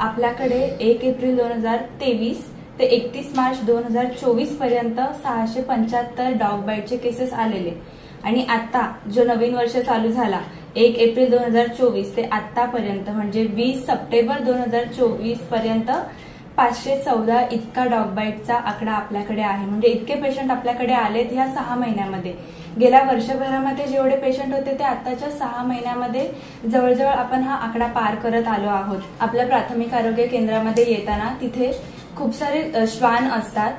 आपल्याकडे एक एप्रिल दोन हजार तेवीस ते एकतीस मार्च दोन हजार चोवीसपर्यंत सहाशे पंच्याहत्तर डॉग बाईटचे केसेस आलेले. आणि आता जो नवीन वर्ष चालू झाला एक एप्रिल दोन हजार चोवीस ते आतापर्यंत म्हणजे वीस सप्टेंबर दोन हजार चोवीसपर्यंत पाचशे चौदा इतका डॉग बाईटचा आकडा आपल्याकडे आहे. म्हणजे इतके पेशंट आपल्याकडे आलेत ह्या सहा महिन्यामध्ये. गेल्या वर्षभरामध्ये जेवढे पेशंट होते ते आताच्या सहा महिन्यामध्ये जवळजवळ आपण हा आकडा पार करत आलो आहोत. आपल्या प्राथमिक आरोग्य केंद्रामध्ये येताना तिथे खूप सारे श्वान असतात.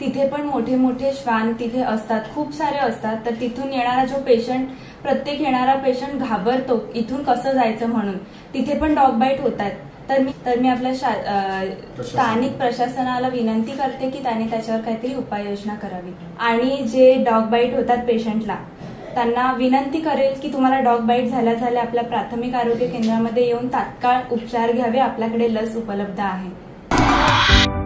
तिथे पण मोठे मोठे श्वान तिथे असतात. खूप सारे असतात. तर तिथून येणारा जो पेशंट प्रत्येक येणारा पेशंट घाबरतो इथून कसं जायचं म्हणून. तिथे पण डॉग बाईट होतात. तर मी तर मी आपल्या स्थानिक प्रशासनाला विनंती करते की त्याने त्याच्यावर काहीतरी उपाययोजना करावी. आणि जे डॉग बाईट होतात पेशंटला त्यांना विनंती करेल की तुम्हाला डॉग बाईट झाल्या झाल्या आपल्या प्राथमिक आरोग्य केंद्रामध्ये येऊन तात्काळ उपचार घ्यावे आपल्याकडे लस उपलब्ध आहे.